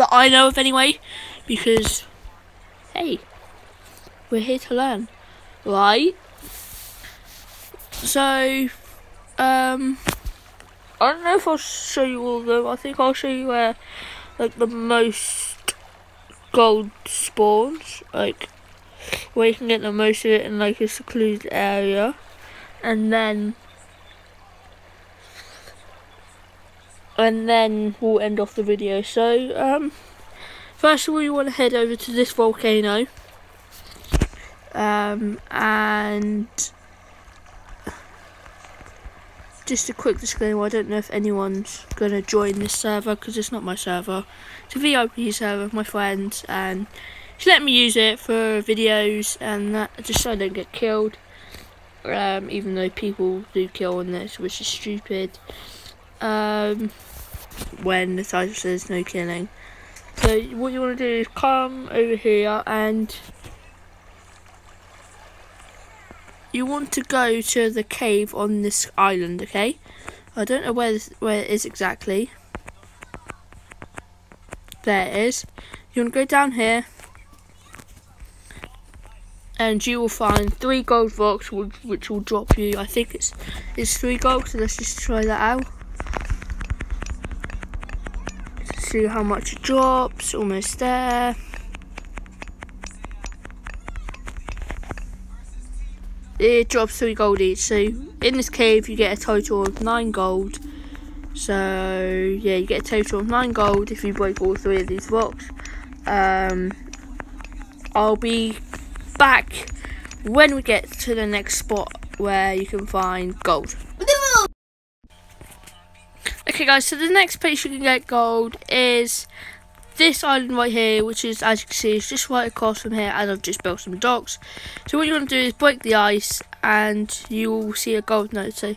that I know of anyway, because hey, we're here to learn, right? So, um, I don't know if I'll show you all of them. I think I'll show you where, like, the most gold spawns, like, where you can get the most of it in, like, a secluded area, and then and then we'll end off the video. So, um, first of all, you want to head over to this volcano, um, and just a quick disclaimer: I don't know if anyone's going to join this server because it's not my server. It's a VIP server of my friends, and she let me use it for videos and that, just so I don't get killed. Um, even though people do kill on this, which is stupid. Um, when the title says no killing. So what you want to do is come over here and you want to go to the cave on this island, okay? I don't know where this, where it is exactly. There it is. You want to go down here and you will find three gold rocks which will drop you. I think it's it's three gold, so let's just try that out. See how much it drops, almost there. It drops 3 gold each, so in this cave you get a total of 9 gold. So yeah, you get a total of 9 gold if you break all three of these rocks. Um, I'll be back when we get to the next spot where you can find gold. Okay guys, so the next place you can get gold is this island right here, which is, as you can see, is just right across from here, and I've just built some docks. So what you want to do is break the ice, and you will see a gold node. So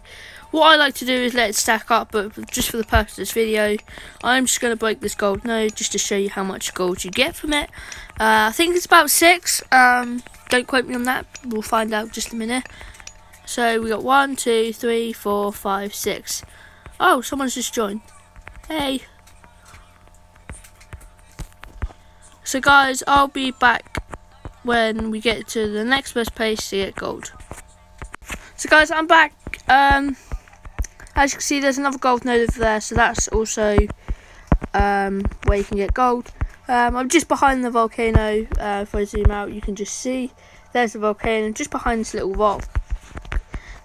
what I like to do is let it stack up, but just for the purpose of this video, I'm just going to break this gold node, just to show you how much gold you get from it. Uh, I think it's about six, um, don't quote me on that, we'll find out just a minute. So we got one, two, three, four, five, six. Oh, someone's just joined. Hey. So guys, I'll be back when we get to the next best place to get gold. So guys, I'm back. Um, as you can see, there's another gold node over there, so that's also um, where you can get gold. Um, I'm just behind the volcano. Uh, if I zoom out, you can just see there's the volcano just behind this little rock.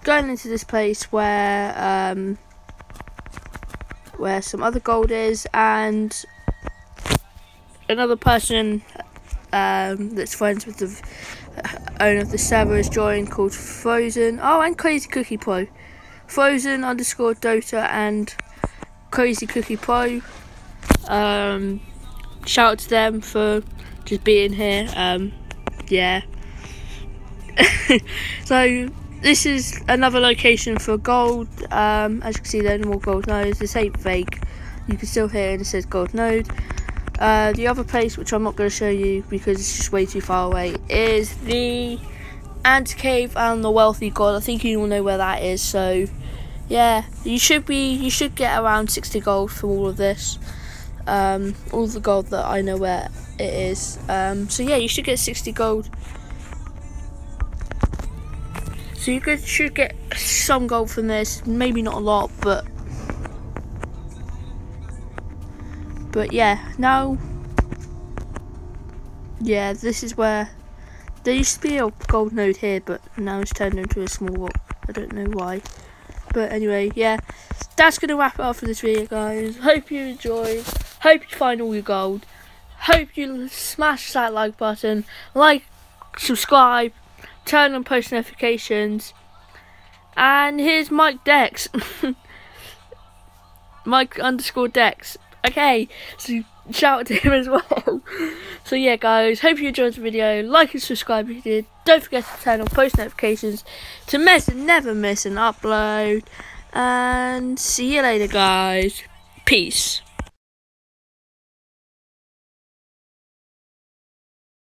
Going into this place where um, where some other gold is, and another person um, that's friends with the owner of the server is joined called Frozen. Oh, and Crazy Cookie Pro. Frozen underscore Dota and Crazy Cookie Pro. Um, shout out to them for just being here. Um, yeah. so this is another location for gold. Um, as you can see, there are more gold nodes. This ain't fake. You can still hear it. It says gold node. Uh, the other place, which I'm not going to show you because it's just way too far away, is the Ant Cave and the Wealthy God. I think you all know where that is. So, yeah, you should be. You should get around 60 gold for all of this. Um, all the gold that I know where it is. Um, so yeah, you should get 60 gold so you could, should get some gold from this, maybe not a lot, but but yeah, now yeah, this is where there used to be a gold node here, but now it's turned into a small rock. I don't know why. But anyway, yeah, that's going to wrap it up for this video, guys. Hope you enjoyed. Hope you find all your gold. Hope you smash that like button. Like, subscribe, turn on post notifications. And here's Mike Dex. Mike underscore Dex. Okay, so shout out to him as well. so yeah guys, hope you enjoyed the video. Like and subscribe if you did. Don't forget to turn on post notifications to miss and never miss an upload. And see you later guys. Peace.